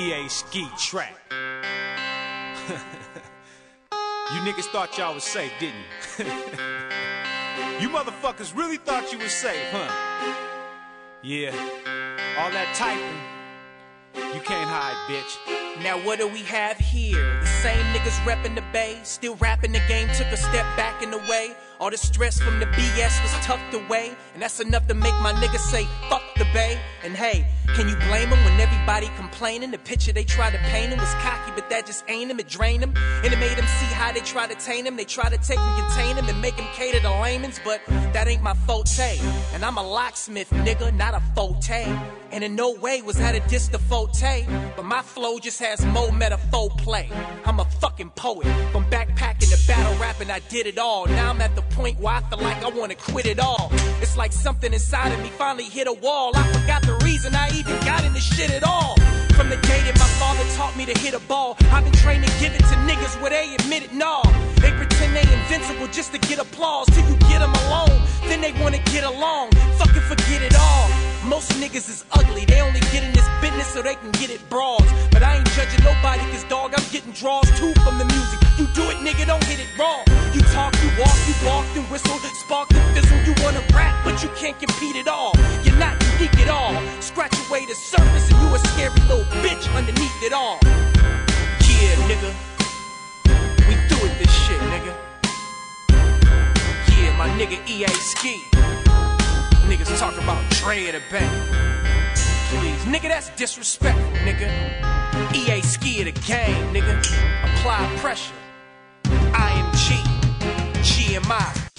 E-A-Ski track. you niggas thought y'all was safe, didn't you? you motherfuckers really thought you was safe, huh? Yeah, all that typing, you can't hide, bitch. Now what do we have here? The same niggas reppin' the bay, still rapping the game, took a step back in the way. All the stress from the BS was tucked away, and that's enough to make my niggas say, fuck the bay. And hey, can you blame them when everybody complaining? The picture they tried to paint him was cocky, but that just ain't him. It drained him, and it made him see how they try to taint him. They try to take and contain him and make him cater to layman's, but that ain't my forte. And I'm a locksmith, nigga, not a forte. And in no way was that a diss to Forté, but my flow just has more metaphor play. I'm a fucking poet, from backpacking to battle rapping, I did it all. Now I'm at the point where I feel like I wanna quit it all. It's like something inside of me finally hit a wall. I forgot the reason I even got in this shit at all. From the day that my father taught me to hit a ball, I've been trained to give it to niggas where they admit it, nah. They pretend they invincible just to get applause till you get them alone. Then they wanna get along, fucking forget it all. Most niggas is ugly, they only get in this business so they can get it broads. But I ain't judging nobody, cause dog, I'm getting draws too from the You walk, you walk and whistle, spark and fizzle. You wanna rap, but you can't compete at all. You're not unique at all. Scratch away the surface and you a scary little bitch underneath it all. Yeah, nigga. We through with this shit, nigga. Yeah, my nigga E-A-Ski. Niggas talk about Dre at a bank. Please, nigga, that's disrespectful, nigga. E-A-Ski of the game, nigga. Apply pressure. amar.